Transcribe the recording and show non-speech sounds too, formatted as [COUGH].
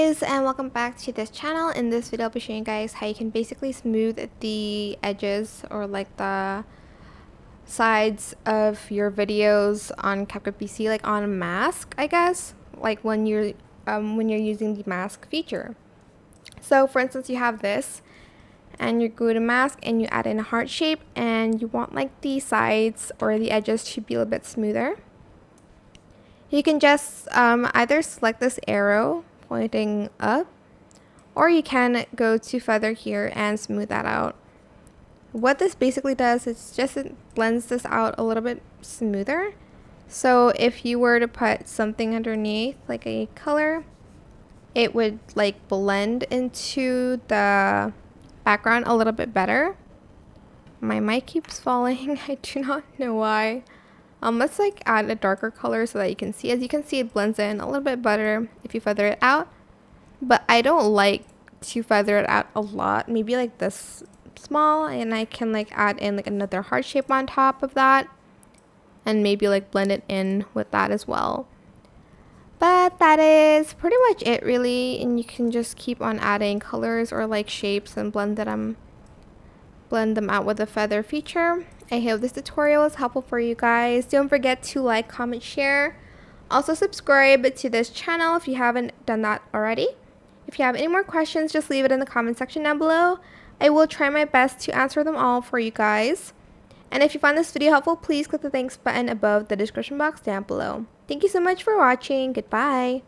guys and welcome back to this channel. In this video I'll be showing you guys how you can basically smooth the edges or like the sides of your videos on CapCut PC like on a mask I guess like when you're um, when you're using the mask feature. So for instance you have this and you go to mask and you add in a heart shape and you want like the sides or the edges to be a little bit smoother. You can just um, either select this arrow pointing up or you can go to feather here and smooth that out. What this basically does is just it blends this out a little bit smoother. So if you were to put something underneath like a color, it would like blend into the background a little bit better. My mic keeps falling. [LAUGHS] I do not know why. Um, let's like add a darker color so that you can see. As you can see, it blends in a little bit better if you feather it out. But I don't like to feather it out a lot. Maybe like this small and I can like add in like another heart shape on top of that. And maybe like blend it in with that as well. But that is pretty much it really. And you can just keep on adding colors or like shapes and blend them, blend them out with the feather feature. I hope this tutorial was helpful for you guys. Don't forget to like, comment, share. Also subscribe to this channel if you haven't done that already. If you have any more questions, just leave it in the comment section down below. I will try my best to answer them all for you guys. And if you found this video helpful, please click the thanks button above the description box down below. Thank you so much for watching. Goodbye.